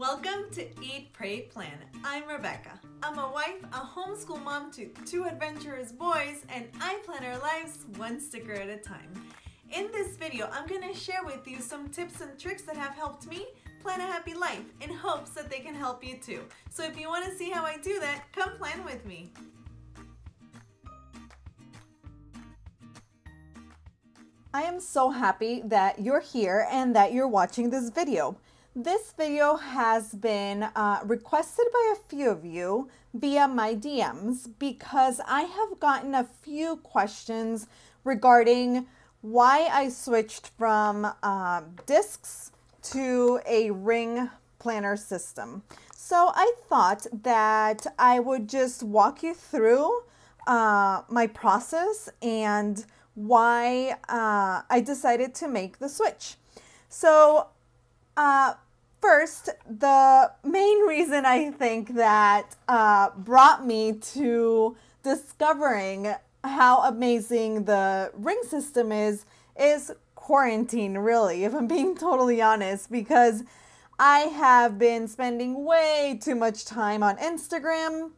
Welcome to Eat, Pray, Plan. I'm Rebeca. I'm a wife, a homeschool mom to two adventurous boys, and I plan our lives one sticker at a time. In this video, I'm going to share with you some tips and tricks that have helped me plan a happy life in hopes that they can help you too. So if you want to see how I do that, come plan with me. I am so happy that you're here and that you're watching this video. This video has been uh, requested by a few of you via my DMs because I have gotten a few questions regarding why I switched from uh, discs to a ring planner system. So I thought that I would just walk you through uh, my process and why uh, I decided to make the switch. So uh, first, the main reason I think that uh, brought me to discovering how amazing the ring system is is quarantine, really, if I'm being totally honest, because I have been spending way too much time on Instagram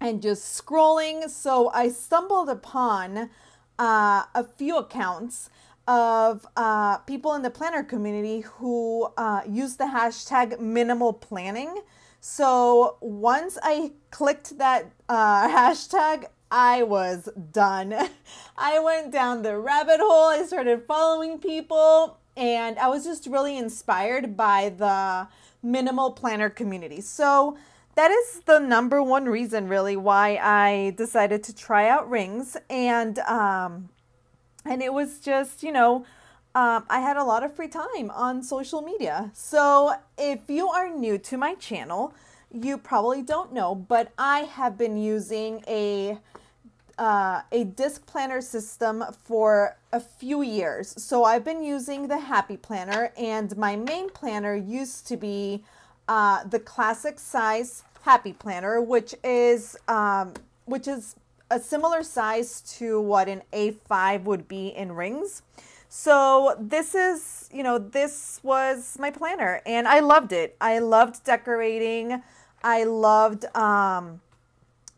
and just scrolling. So I stumbled upon uh, a few accounts of uh, people in the planner community who uh, use the hashtag minimal planning. So once I clicked that uh, hashtag, I was done. I went down the rabbit hole. I started following people, and I was just really inspired by the minimal planner community. So that is the number one reason, really, why I decided to try out rings. And um, and it was just, you know, um, I had a lot of free time on social media. So if you are new to my channel, you probably don't know, but I have been using a uh, a disc planner system for a few years. So I've been using the Happy Planner, and my main planner used to be uh, the classic size Happy Planner, which is um, which is a similar size to what an A5 would be in rings. So this is, you know, this was my planner and I loved it. I loved decorating. I loved um,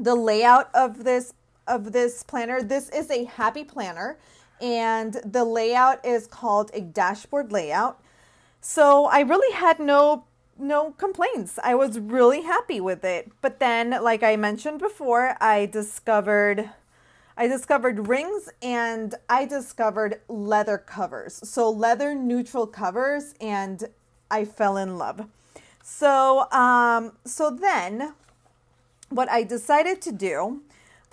the layout of this of this planner. This is a happy planner and the layout is called a dashboard layout. So I really had no no complaints. I was really happy with it. But then, like I mentioned before, I discovered I discovered rings and I discovered leather covers. So leather neutral covers and I fell in love. So um so then what I decided to do,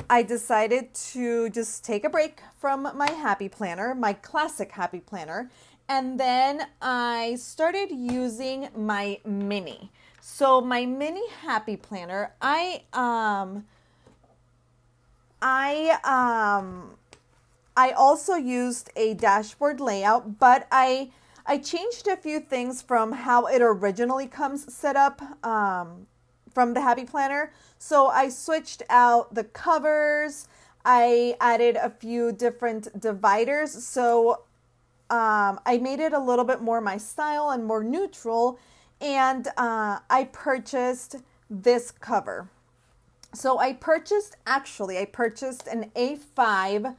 I decided to just take a break from my happy planner, my classic happy planner, and then I started using my mini. So my mini happy planner, I um I um I also used a dashboard layout, but I I changed a few things from how it originally comes set up um, from the Happy Planner. So I switched out the covers. I added a few different dividers. So um, I made it a little bit more my style and more neutral. And uh, I purchased this cover. So I purchased, actually, I purchased an A5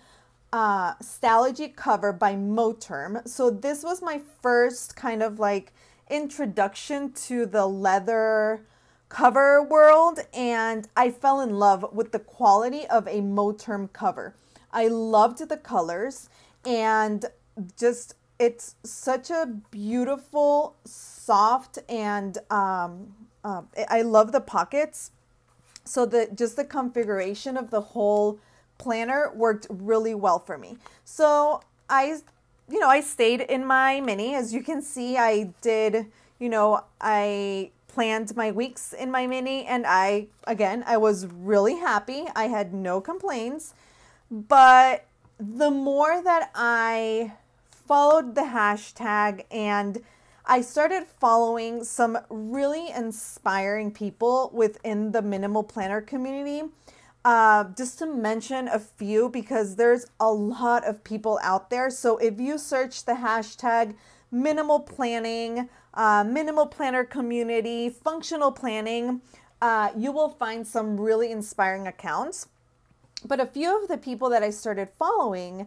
uh, Stalogy cover by Moterm. So this was my first kind of like introduction to the leather cover world. And I fell in love with the quality of a Moterm cover. I loved the colors and just it's such a beautiful, soft, and um, uh, I love the pockets. So the just the configuration of the whole planner worked really well for me. So I, you know, I stayed in my mini. As you can see, I did, you know, I planned my weeks in my mini and I, again, I was really happy. I had no complaints. But the more that I followed the hashtag and I started following some really inspiring people within the minimal planner community. Uh, just to mention a few because there's a lot of people out there. So if you search the hashtag minimal planning, uh, minimal planner community, functional planning, uh, you will find some really inspiring accounts. But a few of the people that I started following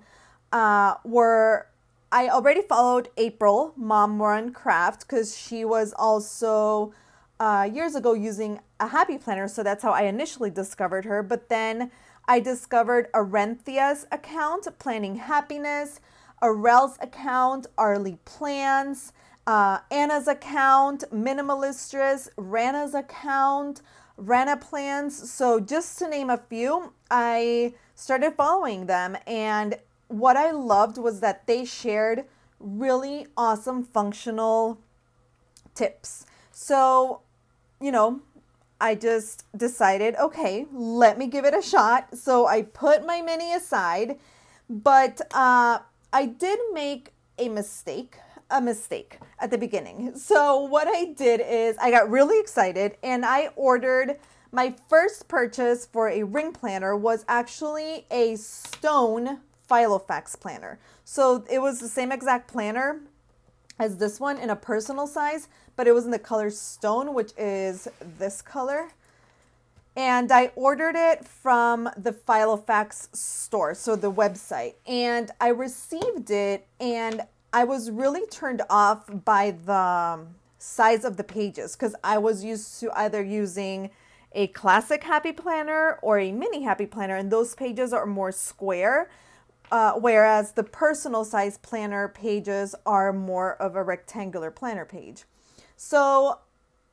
uh, were I already followed April Mom Run Craft because she was also uh, years ago using a happy planner. So that's how I initially discovered her. But then I discovered Arenthea's account, Planning Happiness, Arel's account, Arlie Plans, uh, Anna's account, Minimalistress, Rana's account, Rana Plans. So just to name a few, I started following them. And what I loved was that they shared really awesome functional tips. So, you know, I just decided, okay, let me give it a shot. So I put my mini aside, but uh, I did make a mistake, a mistake at the beginning. So what I did is I got really excited and I ordered my first purchase for a ring planner was actually a stone Filofax planner. So it was the same exact planner as this one in a personal size, but it was in the color stone, which is this color. And I ordered it from the Filofax store, so the website. And I received it, and I was really turned off by the um, size of the pages because I was used to either using a classic happy planner or a mini happy planner, and those pages are more square. Uh, whereas the personal size planner pages are more of a rectangular planner page. So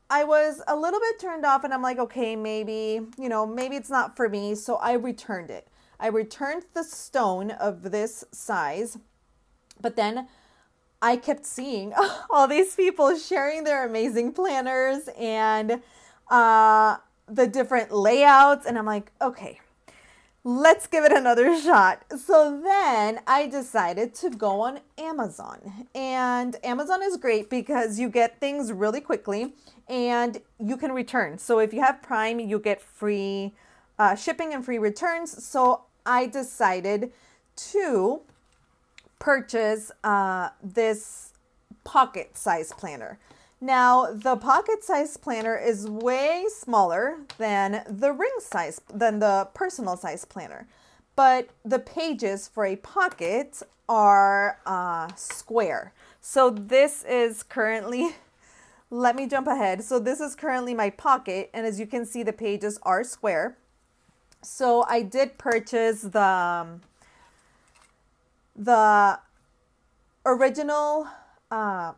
I was a little bit turned off and I'm like, okay, maybe, you know, maybe it's not for me. So I returned it. I returned the stone of this size, but then I kept seeing all these people sharing their amazing planners and uh, the different layouts. And I'm like, okay, let's give it another shot. So then I decided to go on Amazon. And Amazon is great because you get things really quickly and you can return. So if you have Prime, you get free uh, shipping and free returns. So I decided to purchase uh, this pocket size planner. Now, the pocket size planner is way smaller than the ring size, than the personal size planner. But the pages for a pocket are uh, square. So this is currently, let me jump ahead. So this is currently my pocket. And as you can see, the pages are square. So I did purchase the, um, the original uh,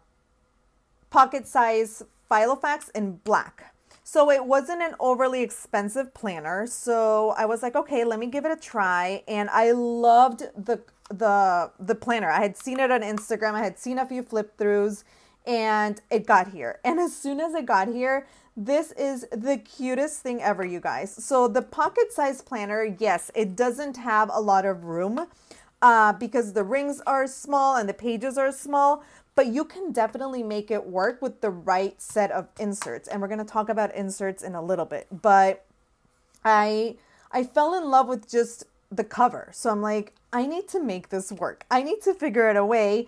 pocket size Filofax in black. So it wasn't an overly expensive planner. So I was like, okay, let me give it a try. And I loved the the the planner. I had seen it on Instagram. I had seen a few flip throughs and it got here. And as soon as it got here, this is the cutest thing ever, you guys. So the pocket size planner, yes, it doesn't have a lot of room uh, because the rings are small and the pages are small, but you can definitely make it work with the right set of inserts. And we're going to talk about inserts in a little bit, but I I fell in love with just the cover. So I'm like, I need to make this work. I need to figure out a way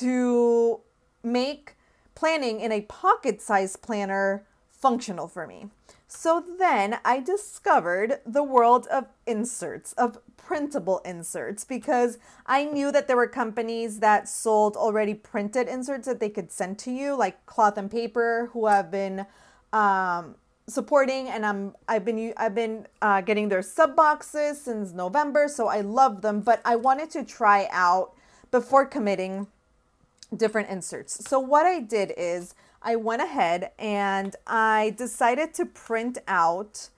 to make planning in a pocket size planner functional for me. So then I discovered the world of inserts, of printable inserts, because I knew that there were companies that sold already printed inserts that they could send to you, like Cloth and Paper, who have been um, supporting, and I'm I've been I've been uh, getting their sub boxes since November, so I love them. But I wanted to try out before committing different inserts. So what I did is I went ahead and I decided to print out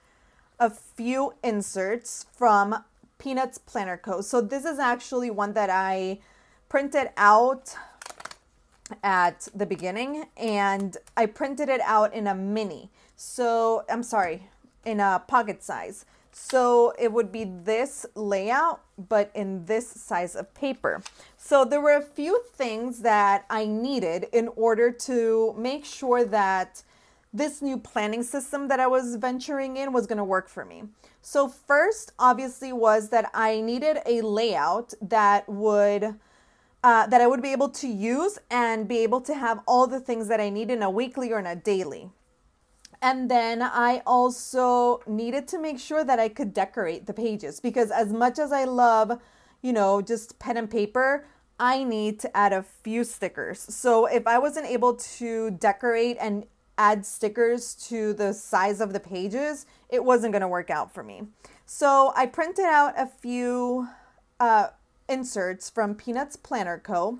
a few inserts from Peanuts Planner Co. So this is actually one that I printed out at the beginning and I printed it out in a mini. So I'm sorry, in a pocket size. So it would be this layout, but in this size of paper. So there were a few things that I needed in order to make sure that this new planning system that I was venturing in was going to work for me. So first, obviously, was that I needed a layout that would uh, that I would be able to use and be able to have all the things that I need in a weekly or in a daily. And then I also needed to make sure that I could decorate the pages because as much as I love, you know, just pen and paper, I need to add a few stickers. So if I wasn't able to decorate and add stickers to the size of the pages, it wasn't going to work out for me. So I printed out a few uh, inserts from Peanuts Planner Co.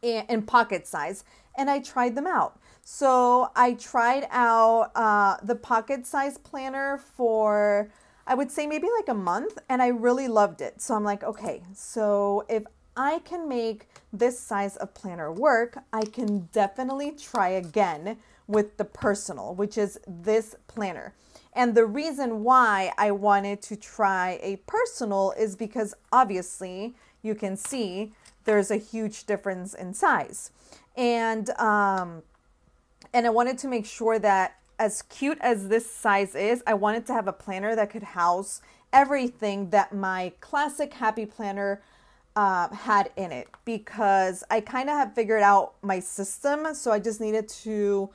in pocket size and I tried them out. So I tried out uh, the pocket size planner for, I would say maybe like a month, and I really loved it. So I'm like, okay, so if I can make this size of planner work, I can definitely try again with the personal, which is this planner. And the reason why I wanted to try a personal is because obviously you can see there's a huge difference in size. And um, and I wanted to make sure that as cute as this size is, I wanted to have a planner that could house everything that my classic happy planner uh, had in it because I kind of have figured out my system. So I just needed to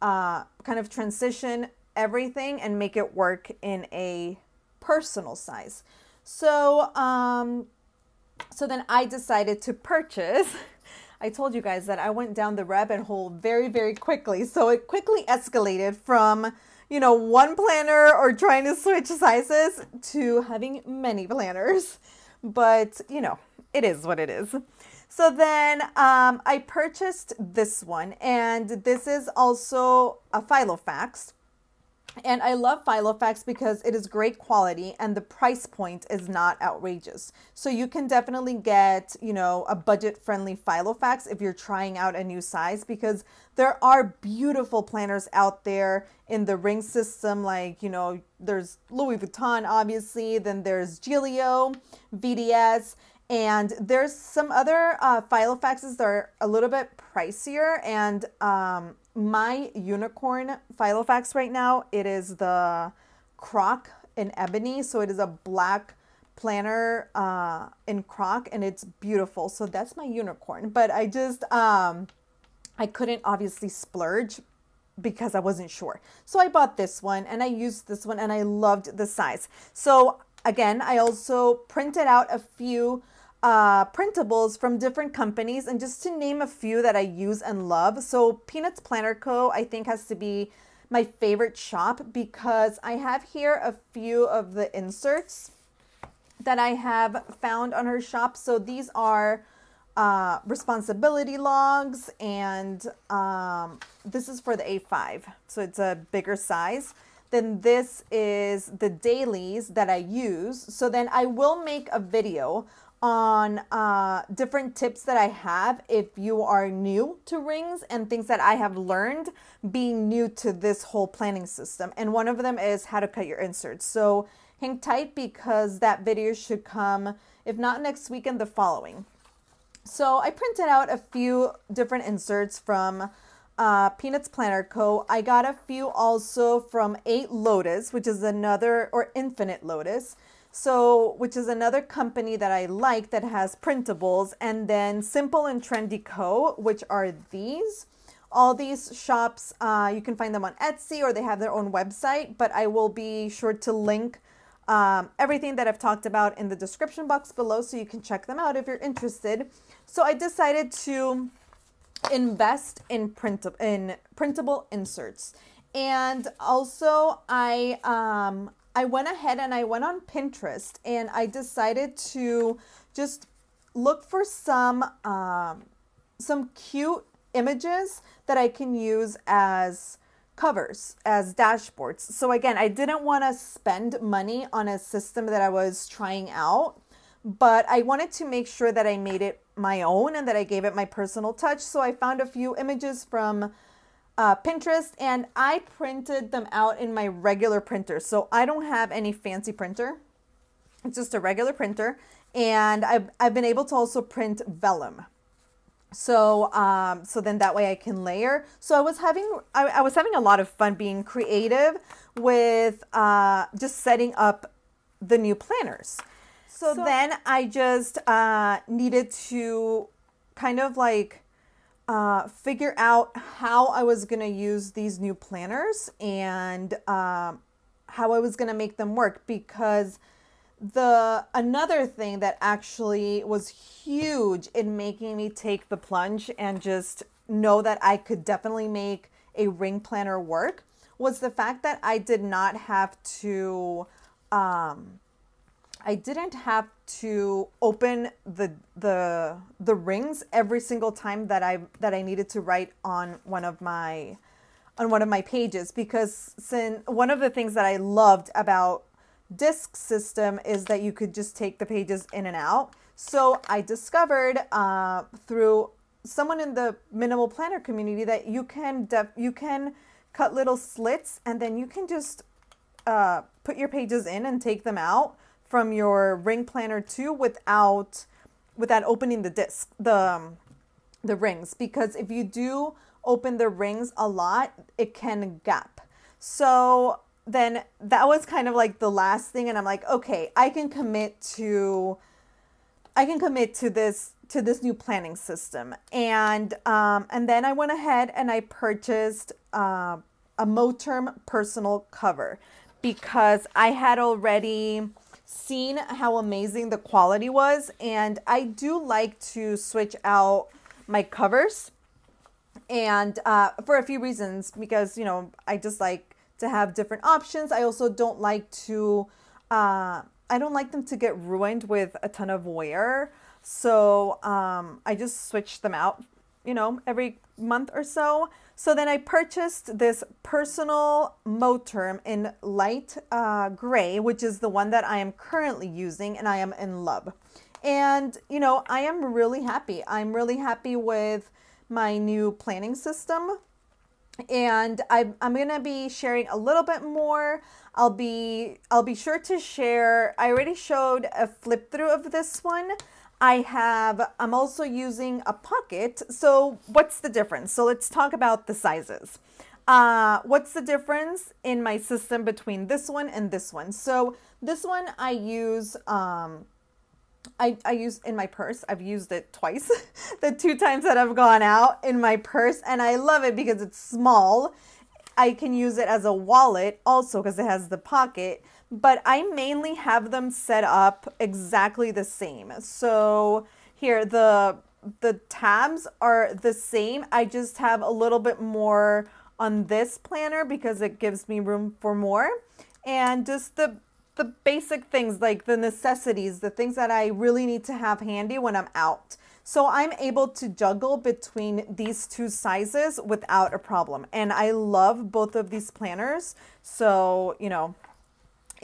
uh, kind of transition everything and make it work in a personal size. So, um, so then I decided to purchase. I told you guys that I went down the rabbit hole very, very quickly. So it quickly escalated from, you know, one planner or trying to switch sizes to having many planners. But, you know, it is what it is. So then um, I purchased this one, and this is also a Filofax. And I love Filofax because it is great quality and the price point is not outrageous. So you can definitely get, you know, a budget friendly Filofax if you're trying out a new size because there are beautiful planners out there in the ring system. Like, you know, there's Louis Vuitton, obviously, then there's Gillio, VDS, and there's some other uh, Filofaxes that are a little bit pricier and um, my unicorn Filofax right now, it is the croc in ebony. So it is a black planner uh, in croc and it's beautiful. So that's my unicorn. But I just, um, I couldn't obviously splurge because I wasn't sure. So I bought this one and I used this one and I loved the size. So again, I also printed out a few uh, printables from different companies. And just to name a few that I use and love. So Peanuts Planner Co. I think has to be my favorite shop because I have here a few of the inserts that I have found on her shop. So these are uh, responsibility logs and um, this is for the A5. So it's a bigger size. Then this is the dailies that I use. So then I will make a video on uh, different tips that I have if you are new to rings and things that I have learned being new to this whole planning system. And one of them is how to cut your inserts. So hang tight because that video should come, if not next week, and the following. So I printed out a few different inserts from uh, Peanuts Planner Co. I got a few also from 8 Lotus, which is another, or Infinite Lotus. So, which is another company that I like that has printables, and then Simple and Trendy Co., which are these. All these shops, uh, you can find them on Etsy or they have their own website, but I will be sure to link um, everything that I've talked about in the description box below so you can check them out if you're interested. So I decided to invest in print in printable inserts. And also I um, I went ahead and I went on Pinterest and I decided to just look for some um, some cute images that I can use as covers, as dashboards. So again, I didn't want to spend money on a system that I was trying out, but I wanted to make sure that I made it my own and that I gave it my personal touch. So I found a few images from uh, Pinterest and I printed them out in my regular printer. So I don't have any fancy printer. It's just a regular printer. And I've, I've been able to also print vellum. So, um, so then that way I can layer. So I was having, I, I was having a lot of fun being creative with uh, just setting up the new planners. So, so then I just uh, needed to kind of like uh, figure out how I was going to use these new planners and um, how I was going to make them work because the another thing that actually was huge in making me take the plunge and just know that I could definitely make a ring planner work was the fact that I did not have to um, I didn't have to open the the the rings every single time that I that I needed to write on one of my on one of my pages because since one of the things that I loved about disc system is that you could just take the pages in and out. So I discovered uh, through someone in the minimal planner community that you can you can cut little slits and then you can just uh, put your pages in and take them out from your ring planner too without without opening the disc the um, the rings. Because if you do open the rings a lot it can gap. So then that was kind of like the last thing and i'm like okay i can commit to i can commit to this to this new planning system. And um, and then i went ahead and i purchased uh, a moterm personal cover because i had already seen how amazing the quality was. And I do like to switch out my covers and uh, for a few reasons because, you know, I just like to have different options. I also don't like to, uh, I don't like them to get ruined with a ton of wear. So um, I just switch them out, you know, every month or so. So then I purchased this personal Moterm in light uh, gray, which is the one that I am currently using and I am in love. And, you know, I am really happy. I'm really happy with my new planning system. And I, I'm going to be sharing a little bit more. I'll be I'll be sure to share. I already showed a flip through of this one. I have, I'm also using a pocket. So what's the difference? So let's talk about the sizes. Uh, what's the difference in my system between this one and this one? So this one I use, um, I, I use in my purse. I've used it twice, the two times that I've gone out in my purse, and I love it because it's small. I can use it as a wallet also because it has the pocket but I mainly have them set up exactly the same. So here, the the tabs are the same. I just have a little bit more on this planner because it gives me room for more. And just the the basic things like the necessities, the things that I really need to have handy when I'm out. So I'm able to juggle between these two sizes without a problem. And I love both of these planners. So, you know,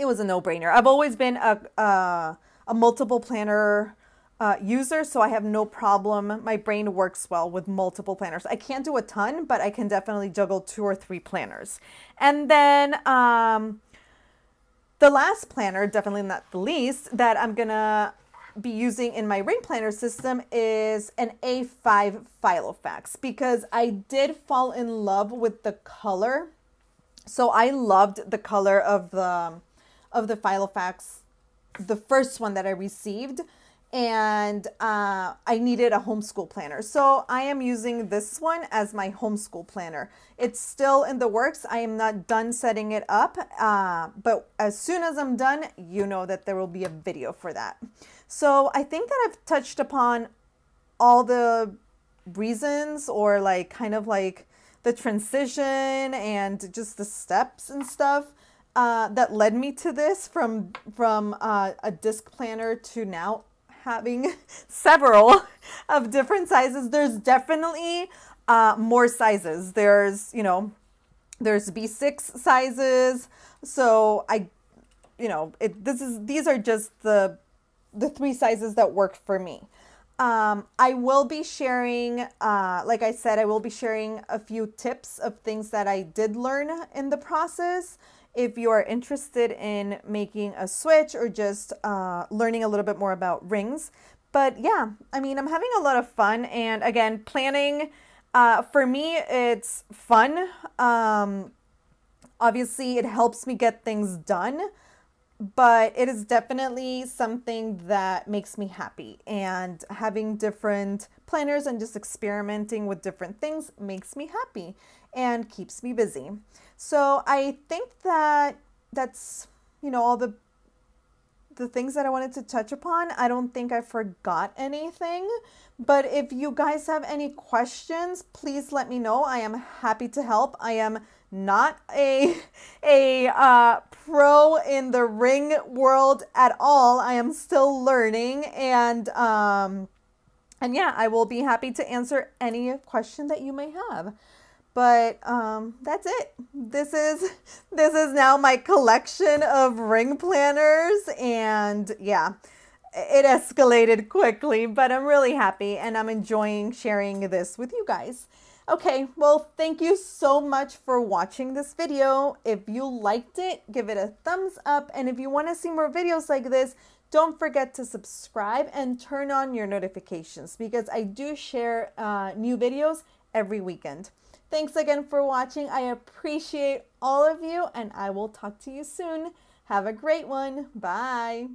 it was a no-brainer. I've always been a, a, a multiple planner uh, user, so I have no problem. My brain works well with multiple planners. I can't do a ton, but I can definitely juggle two or three planners. And then um, the last planner, definitely not the least, that I'm gonna be using in my ring planner system is an A5 Filofax because I did fall in love with the color. So I loved the color of the of the Filofax, the first one that I received, and uh, I needed a homeschool planner. So I am using this one as my homeschool planner. It's still in the works. I am not done setting it up, uh, but as soon as I'm done, you know that there will be a video for that. So I think that I've touched upon all the reasons or like kind of like the transition and just the steps and stuff uh, that led me to this from from uh, a disc planner to now having several of different sizes. There's definitely uh, more sizes. There's you know there's B6 sizes. So I you know it this is these are just the the three sizes that work for me. Um, I will be sharing, uh, like I said, I will be sharing a few tips of things that I did learn in the process if you are interested in making a switch or just uh, learning a little bit more about rings. But yeah, I mean, I'm having a lot of fun. And again, planning, uh, for me, it's fun. Um, obviously, it helps me get things done. but it is definitely something that makes me happy. And having different planners and just experimenting with different things makes me happy and keeps me busy. So I think that that's, you know, all the the things that I wanted to touch upon. I don't think I forgot anything, but if you guys have any questions, please let me know. I am happy to help. I am not a a uh, pro in the ring world at all. I am still learning, and um, and yeah, I will be happy to answer any question that you may have. But um, that's it. This is this is now my collection of ring planners, and yeah, it escalated quickly. But I'm really happy, and I'm enjoying sharing this with you guys. Okay, well, thank you so much for watching this video. If you liked it, give it a thumbs up. And if you want to see more videos like this, don't forget to subscribe and turn on your notifications because I do share uh, new videos every weekend. Thanks again for watching. I appreciate all of you and I will talk to you soon. Have a great one. Bye.